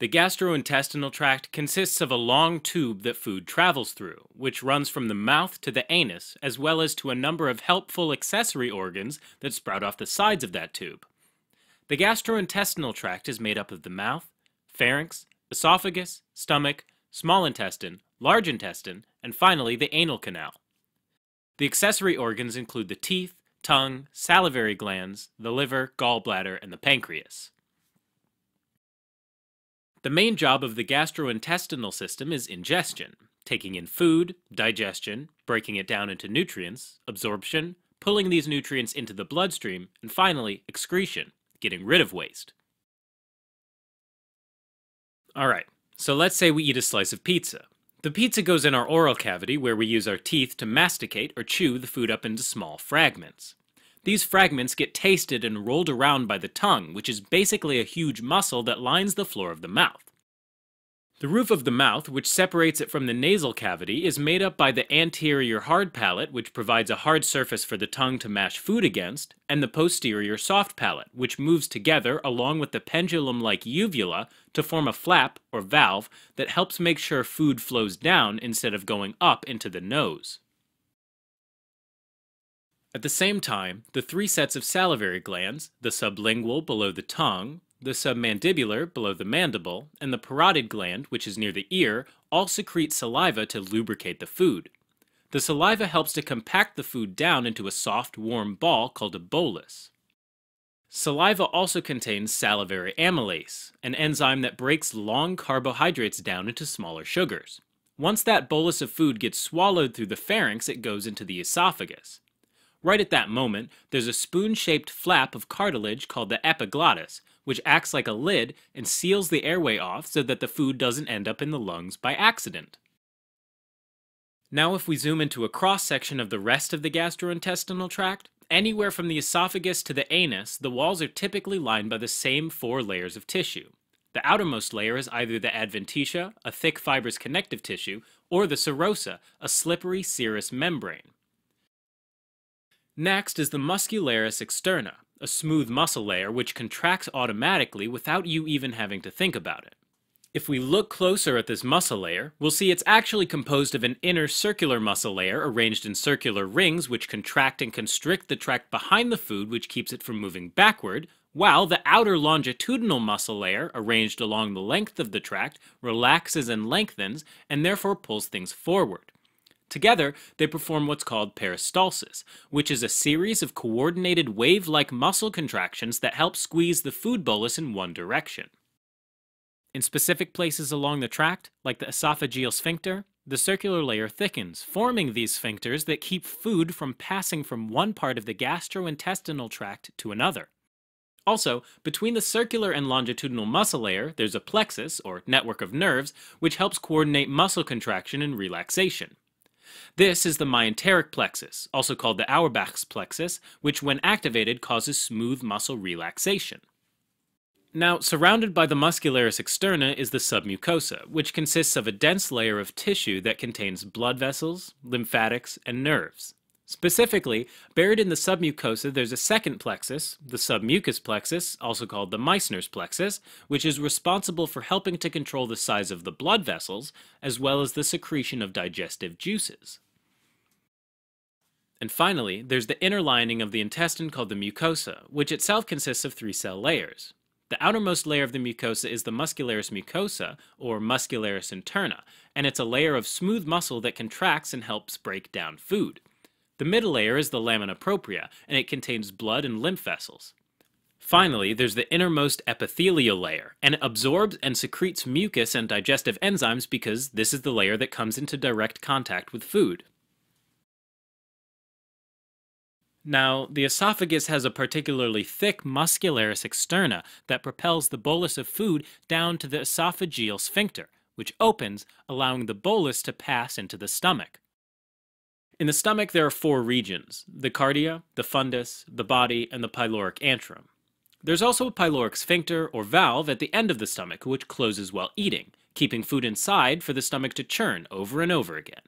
The gastrointestinal tract consists of a long tube that food travels through, which runs from the mouth to the anus, as well as to a number of helpful accessory organs that sprout off the sides of that tube. The gastrointestinal tract is made up of the mouth, pharynx, esophagus, stomach, small intestine, large intestine, and finally the anal canal. The accessory organs include the teeth, tongue, salivary glands, the liver, gallbladder, and the pancreas. The main job of the gastrointestinal system is ingestion, taking in food, digestion, breaking it down into nutrients, absorption, pulling these nutrients into the bloodstream, and finally, excretion, getting rid of waste. Alright, so let's say we eat a slice of pizza. The pizza goes in our oral cavity where we use our teeth to masticate or chew the food up into small fragments. These fragments get tasted and rolled around by the tongue, which is basically a huge muscle that lines the floor of the mouth. The roof of the mouth, which separates it from the nasal cavity, is made up by the anterior hard palate, which provides a hard surface for the tongue to mash food against, and the posterior soft palate, which moves together along with the pendulum-like uvula to form a flap, or valve, that helps make sure food flows down instead of going up into the nose. At the same time, the three sets of salivary glands, the sublingual below the tongue, the submandibular below the mandible, and the parotid gland, which is near the ear, all secrete saliva to lubricate the food. The saliva helps to compact the food down into a soft, warm ball called a bolus. Saliva also contains salivary amylase, an enzyme that breaks long carbohydrates down into smaller sugars. Once that bolus of food gets swallowed through the pharynx, it goes into the esophagus. Right at that moment, there's a spoon-shaped flap of cartilage called the epiglottis, which acts like a lid and seals the airway off so that the food doesn't end up in the lungs by accident. Now if we zoom into a cross-section of the rest of the gastrointestinal tract, anywhere from the esophagus to the anus, the walls are typically lined by the same four layers of tissue. The outermost layer is either the adventitia, a thick fibrous connective tissue, or the serosa, a slippery serous membrane. Next is the muscularis externa, a smooth muscle layer which contracts automatically without you even having to think about it. If we look closer at this muscle layer, we'll see it's actually composed of an inner circular muscle layer arranged in circular rings which contract and constrict the tract behind the food which keeps it from moving backward, while the outer longitudinal muscle layer, arranged along the length of the tract, relaxes and lengthens and therefore pulls things forward. Together, they perform what's called peristalsis, which is a series of coordinated wave-like muscle contractions that help squeeze the food bolus in one direction. In specific places along the tract, like the esophageal sphincter, the circular layer thickens, forming these sphincters that keep food from passing from one part of the gastrointestinal tract to another. Also, between the circular and longitudinal muscle layer, there's a plexus, or network of nerves, which helps coordinate muscle contraction and relaxation. This is the myenteric plexus, also called the Auerbach's plexus, which when activated causes smooth muscle relaxation. Now, surrounded by the muscularis externa is the submucosa, which consists of a dense layer of tissue that contains blood vessels, lymphatics, and nerves. Specifically, buried in the submucosa, there's a second plexus, the submucous plexus, also called the Meissner's plexus, which is responsible for helping to control the size of the blood vessels, as well as the secretion of digestive juices. And finally, there's the inner lining of the intestine called the mucosa, which itself consists of three cell layers. The outermost layer of the mucosa is the muscularis mucosa, or muscularis interna, and it's a layer of smooth muscle that contracts and helps break down food. The middle layer is the lamina propria, and it contains blood and lymph vessels. Finally, there's the innermost epithelial layer, and it absorbs and secretes mucus and digestive enzymes because this is the layer that comes into direct contact with food. Now, the esophagus has a particularly thick muscularis externa that propels the bolus of food down to the esophageal sphincter, which opens, allowing the bolus to pass into the stomach. In the stomach, there are four regions the cardia, the fundus, the body, and the pyloric antrum. There's also a pyloric sphincter or valve at the end of the stomach, which closes while eating, keeping food inside for the stomach to churn over and over again.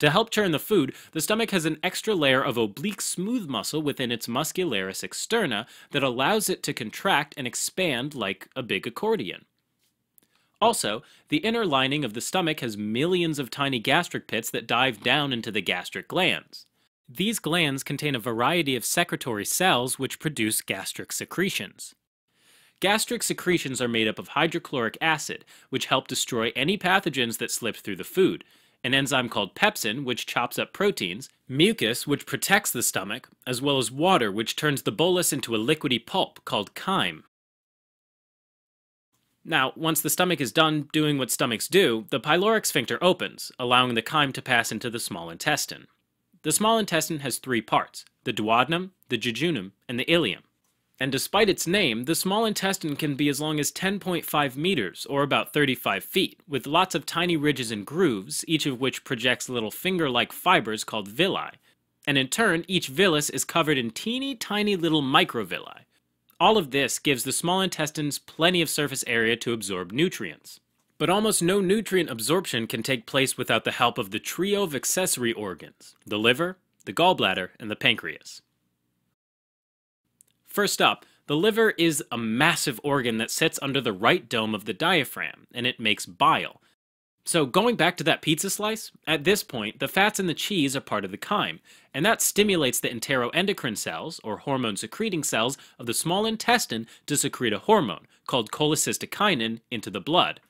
To help churn the food, the stomach has an extra layer of oblique smooth muscle within its muscularis externa that allows it to contract and expand like a big accordion. Also, the inner lining of the stomach has millions of tiny gastric pits that dive down into the gastric glands. These glands contain a variety of secretory cells which produce gastric secretions. Gastric secretions are made up of hydrochloric acid, which help destroy any pathogens that slip through the food, an enzyme called pepsin, which chops up proteins, mucus, which protects the stomach, as well as water, which turns the bolus into a liquidy pulp called chyme. Now, once the stomach is done doing what stomachs do, the pyloric sphincter opens, allowing the chyme to pass into the small intestine. The small intestine has three parts the duodenum, the jejunum, and the ileum. And despite its name, the small intestine can be as long as 10.5 meters, or about 35 feet, with lots of tiny ridges and grooves, each of which projects little finger like fibers called villi. And in turn, each villus is covered in teeny tiny little microvilli. All of this gives the small intestines plenty of surface area to absorb nutrients. But almost no nutrient absorption can take place without the help of the trio of accessory organs the liver, the gallbladder, and the pancreas. First up, the liver is a massive organ that sits under the right dome of the diaphragm, and it makes bile. So, going back to that pizza slice, at this point, the fats in the cheese are part of the chyme, and that stimulates the enteroendocrine cells, or hormone secreting cells, of the small intestine to secrete a hormone, called cholecystokinin, into the blood.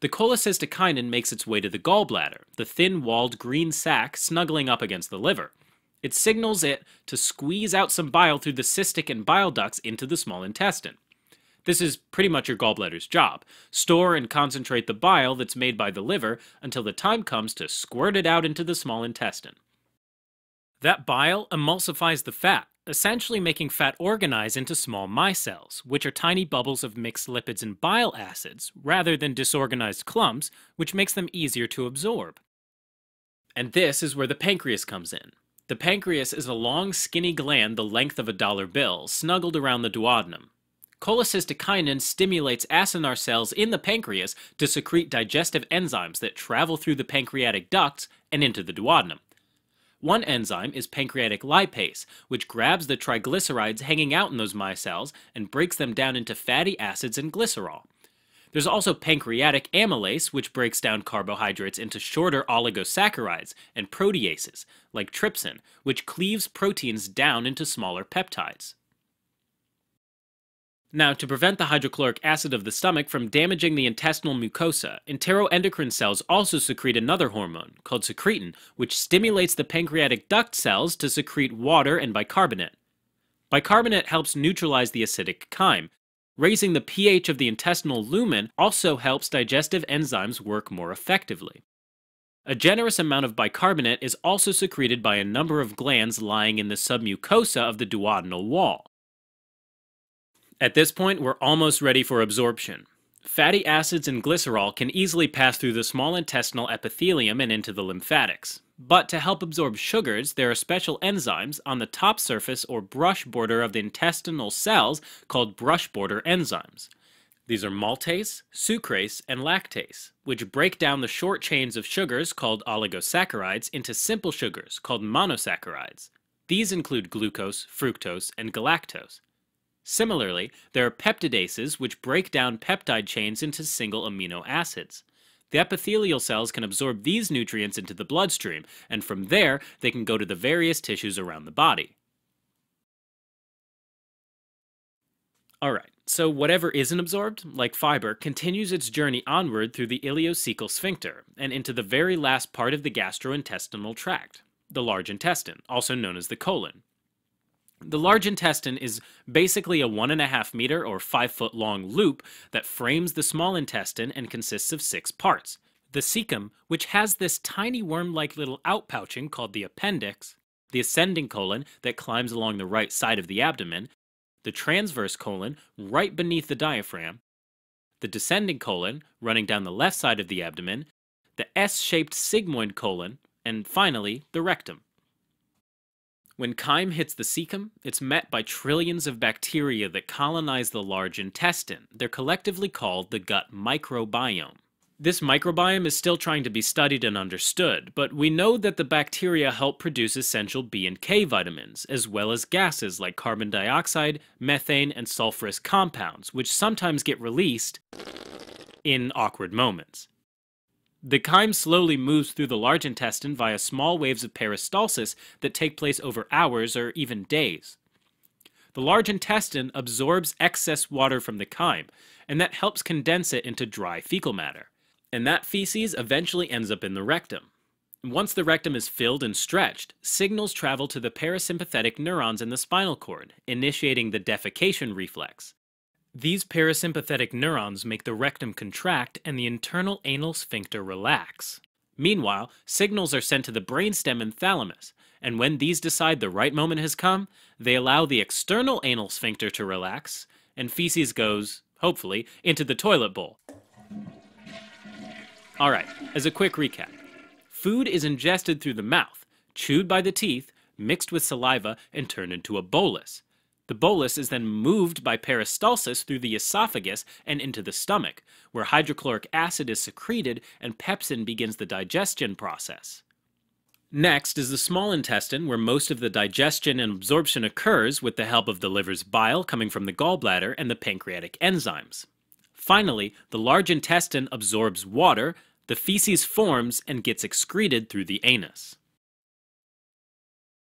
The cholecystokinin makes its way to the gallbladder, the thin walled green sac snuggling up against the liver. It signals it to squeeze out some bile through the cystic and bile ducts into the small intestine. This is pretty much your gallbladder's job. Store and concentrate the bile that's made by the liver until the time comes to squirt it out into the small intestine. That bile emulsifies the fat, essentially making fat organize into small micelles, which are tiny bubbles of mixed lipids and bile acids, rather than disorganized clumps, which makes them easier to absorb. And this is where the pancreas comes in. The pancreas is a long, skinny gland the length of a dollar bill, snuggled around the duodenum. Cholecystokinin stimulates acinar cells in the pancreas to secrete digestive enzymes that travel through the pancreatic ducts and into the duodenum. One enzyme is pancreatic lipase, which grabs the triglycerides hanging out in those micelles and breaks them down into fatty acids and glycerol. There's also pancreatic amylase, which breaks down carbohydrates into shorter oligosaccharides, and proteases, like trypsin, which cleaves proteins down into smaller peptides. Now, to prevent the hydrochloric acid of the stomach from damaging the intestinal mucosa, enteroendocrine cells also secrete another hormone, called secretin, which stimulates the pancreatic duct cells to secrete water and bicarbonate. Bicarbonate helps neutralize the acidic chyme, Raising the pH of the intestinal lumen also helps digestive enzymes work more effectively. A generous amount of bicarbonate is also secreted by a number of glands lying in the submucosa of the duodenal wall. At this point, we're almost ready for absorption. Fatty acids and glycerol can easily pass through the small intestinal epithelium and into the lymphatics. But to help absorb sugars, there are special enzymes on the top surface or brush border of the intestinal cells called brush border enzymes. These are maltase, sucrase, and lactase, which break down the short chains of sugars called oligosaccharides into simple sugars called monosaccharides. These include glucose, fructose, and galactose. Similarly, there are peptidases which break down peptide chains into single amino acids. The epithelial cells can absorb these nutrients into the bloodstream, and from there, they can go to the various tissues around the body. Alright, so whatever isn't absorbed, like fiber, continues its journey onward through the ileocecal sphincter and into the very last part of the gastrointestinal tract, the large intestine, also known as the colon. The large intestine is basically a one and a half meter or five foot long loop that frames the small intestine and consists of six parts. The cecum, which has this tiny worm like little outpouching called the appendix, the ascending colon that climbs along the right side of the abdomen, the transverse colon right beneath the diaphragm, the descending colon running down the left side of the abdomen, the S shaped sigmoid colon, and finally the rectum. When chyme hits the cecum, it's met by trillions of bacteria that colonize the large intestine. They're collectively called the gut microbiome. This microbiome is still trying to be studied and understood, but we know that the bacteria help produce essential B and K vitamins, as well as gases like carbon dioxide, methane, and sulfurous compounds, which sometimes get released in awkward moments. The chyme slowly moves through the large intestine via small waves of peristalsis that take place over hours or even days. The large intestine absorbs excess water from the chyme, and that helps condense it into dry fecal matter. And that feces eventually ends up in the rectum. Once the rectum is filled and stretched, signals travel to the parasympathetic neurons in the spinal cord, initiating the defecation reflex. These parasympathetic neurons make the rectum contract and the internal anal sphincter relax. Meanwhile, signals are sent to the brainstem and thalamus, and when these decide the right moment has come, they allow the external anal sphincter to relax, and feces goes, hopefully, into the toilet bowl. Alright, as a quick recap food is ingested through the mouth, chewed by the teeth, mixed with saliva, and turned into a bolus. The bolus is then moved by peristalsis through the esophagus and into the stomach, where hydrochloric acid is secreted and pepsin begins the digestion process. Next is the small intestine, where most of the digestion and absorption occurs with the help of the liver's bile coming from the gallbladder and the pancreatic enzymes. Finally, the large intestine absorbs water, the feces forms and gets excreted through the anus.